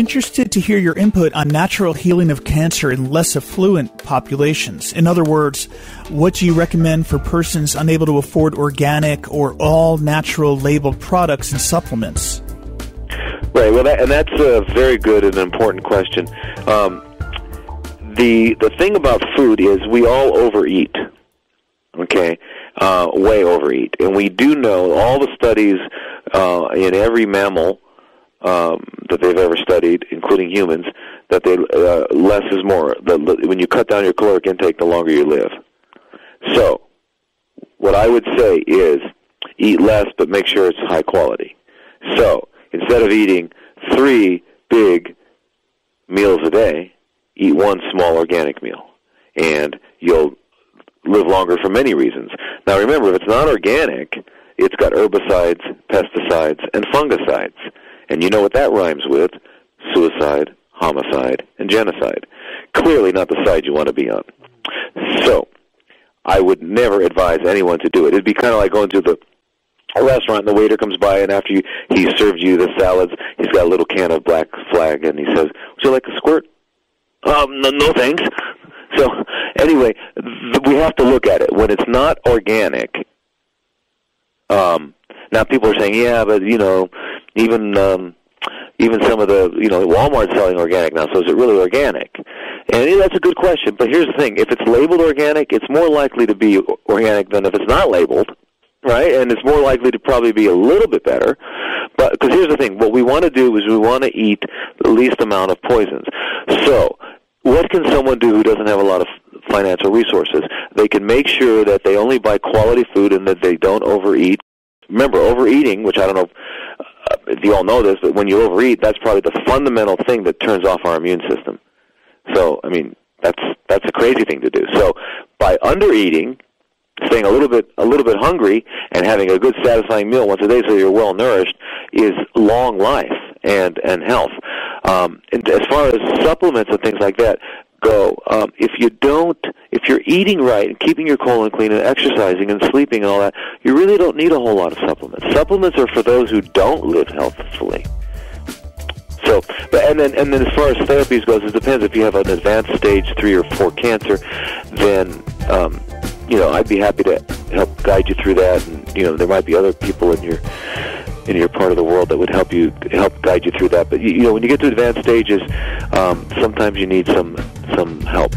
Interested to hear your input on natural healing of cancer in less affluent populations. In other words, what do you recommend for persons unable to afford organic or all natural labeled products and supplements? Right. Well, that, and that's a very good and important question. Um, the the thing about food is we all overeat. Okay, uh, way overeat, and we do know all the studies uh, in every mammal um, that they've ever studied, including humans, that they uh, less is more. The, when you cut down your caloric intake, the longer you live. So, what I would say is eat less, but make sure it's high quality. So, instead of eating three big meals a day, eat one small organic meal, and you'll live longer for many reasons. Now, remember, if it's not organic, it's got herbicides, pesticides, and fungicides. And you know what that rhymes with? Suicide, homicide, and genocide. Clearly not the side you want to be on. So, I would never advise anyone to do it. It'd be kind of like going to the a restaurant and the waiter comes by and after you he serves you the salads, he's got a little can of Black Flag and he says, "Would you like a squirt?" Um, no, no thanks. So anyway, th- we have to look at it when it's not organic. Um, now people are saying, yeah, but you know, even um, even some of the you know Walmart's selling organic now. So is it really organic? And that's a good question. But here's the thing: if it's labeled organic, it's more likely to be organic than if it's not labeled, right? And it's more likely to probably be a little bit better. But because here's the thing: what we want to do is we want to eat the least amount of poisons. So what can someone do who doesn't have a lot of financial resources? They can make sure that they only buy quality food and that they don't overeat. Remember, overeating, which I don't know you all know this, but when you overeat, that's probably the fundamental thing that turns off our immune system. So, I mean, that's that's a crazy thing to do. So, by undereating, staying a little bit a little bit hungry, and having a good, satisfying meal once a day, so you're well nourished, is long life and and health. Um, and as far as supplements and things like that go, um, if you don't, if you're eating right and keeping your colon clean and exercising and sleeping and all that, you really don't need a whole lot of supplements. Supplements are for those who don't live healthfully. So, but and then and then as far as therapies goes, it depends. If you have an advanced stage three or four cancer, then um, you know I'd be happy to help guide you through that. And you know there might be other people in your in your part of the world that would help you help guide you through that. But you, know, when you get to advanced stages, um, sometimes you need some some help.